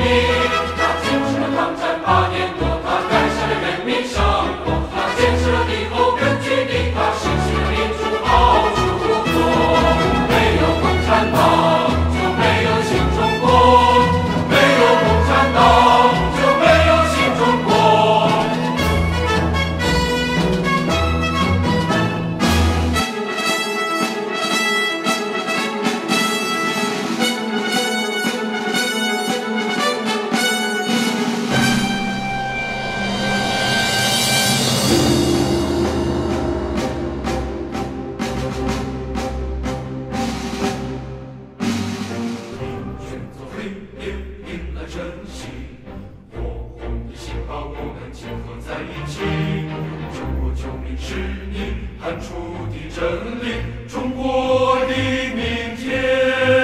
me. 结合在一起中国救民是你喊出的真理中国的明天